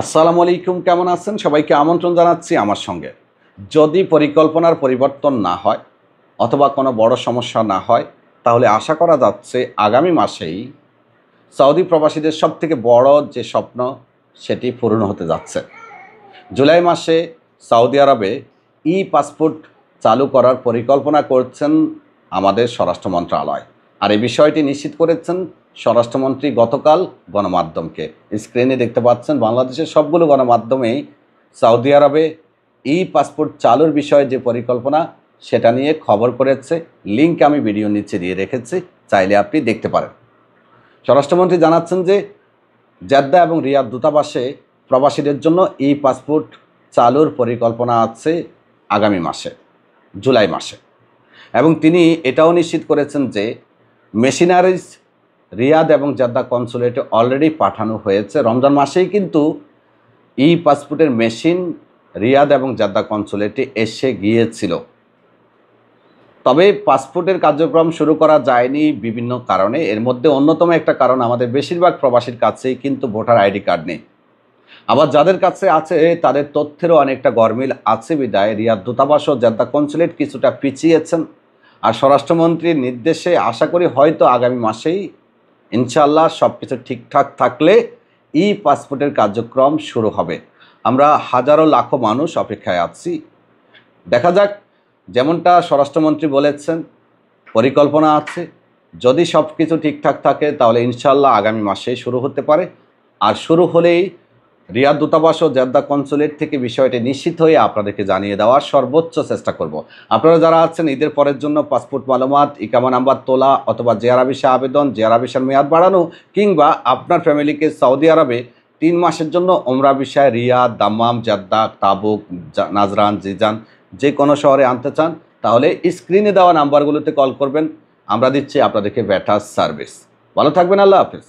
আসসালামু আলাইকুম, কেমন আছেন? সবাইকে আমন্ত্রণ জানাচ্ছি আমার সঙ্গে। যদি পরিকল্পনার পরিবর্তন না হয় অথবা কোনো বড় সমস্যা না হয়, তাহলে আশা করা যাচ্ছে আগামী মাসেই সৌদি প্রবাসীদের সব থেকে বড় যে স্বপ্ন, সেটি পূরণ হতে যাচ্ছে। জুলাই মাসে সৌদি আরবে ই পাসপোর্ট চালু করার পরিকল্পনা করছেন আমাদের স্বরাষ্ট্র মন্ত্রণালয়। আর এই বিষয়টি নিশ্চিত করেছেন স্বরাষ্ট্রমন্ত্রী গতকাল গণমাধ্যমকে। স্ক্রিনে দেখতে পাচ্ছেন, বাংলাদেশের সবগুলো গণমাধ্যমেই সৌদি আরবে ই পাসপোর্ট চালুর বিষয়ে যে পরিকল্পনা, সেটা নিয়ে খবর করেছে। লিঙ্ক আমি ভিডিও নিচে দিয়ে রেখেছি, চাইলে আপনি দেখতে পারেন। স্বরাষ্ট্রমন্ত্রী জানাচ্ছেন যে, জেদ্দা এবং রিয়াদ দূতাবাসে প্রবাসীদের জন্য ই পাসপোর্ট চালুর পরিকল্পনা আছে আগামী মাসে, জুলাই মাসে। এবং তিনি এটাও নিশ্চিত করেছেন যে, মেশিনারিজ রিয়াদ এবং জেদ্দা কনসুলেটে অলরেডি পাঠানো হয়েছে। রমজান মাসেই কিন্তু ই পাসপোর্টের মেশিন রিয়াদ এবং জেদ্দা কনসুলেটে এসে গিয়েছিল। তবে পাসপোর্টের কার্যক্রম শুরু করা যায়নি বিভিন্ন কারণে। এর মধ্যে অন্যতম একটা কারণ, আমাদের বেশিরভাগ প্রবাসীর কাছেই কিন্তু ভোটার আইডি কার্ড নেই। আবার যাদের কাছে আছে, তাদের তথ্যেরও অনেকটা গরমিল আছে বিদায়। রিয়াদ দূতাবাস ও জেদ্দা কনসুলেট কিছুটা পিছিয়েছেন। আর স্বরাষ্ট্রমন্ত্রীর নির্দেশে আশা করি হয়তো আগামী মাসেই ইনশাল্লাহ সব কিছু ঠিকঠাক থাকলে ই পাসপোর্টের কার্যক্রম শুরু হবে। আমরা হাজারো লাখো মানুষ অপেক্ষায় আছি। দেখা যাক, যেমনটা স্বরাষ্ট্রমন্ত্রী বলেছেন, পরিকল্পনা আছে। যদি সব কিছু ঠিকঠাক থাকে, তাহলে ইনশাল্লাহ আগামী মাসেই শুরু হতে পারে। আর শুরু হলেই রিয়াদ দূতাবাস ও জেদ্দা কনসুলেট থেকে বিষয়টি নিশ্চিত হয়ে আপনাদেরকে জানিয়ে দেওয়ার সর্বোচ্চ চেষ্টা করব। আপনারা যারা আছেন, ঈদের পরের জন্য পাসপোর্ট মালুমাত, ইকামা নাম্বার তোলা অথবা জেআরা ভিসা আবেদন ভিসার মেয়াদ বাড়ানো কিংবা আপনার ফ্যামিলিকে সৌদি আরবে তিন মাসের জন্য ওমরা বিষয় Riyadh, Dammam, Jeddah, Tabuk Najran, Jizan যে কোনো শহরে আনতে চান, তাহলে স্ক্রিনে দেওয়া নাম্বারগুলোতে কল করবেন। আমরা দিচ্ছি আপনাদেরকে ব্যাটার সার্ভিস। ভালো থাকবেন, আল্লাহ হাফিজ।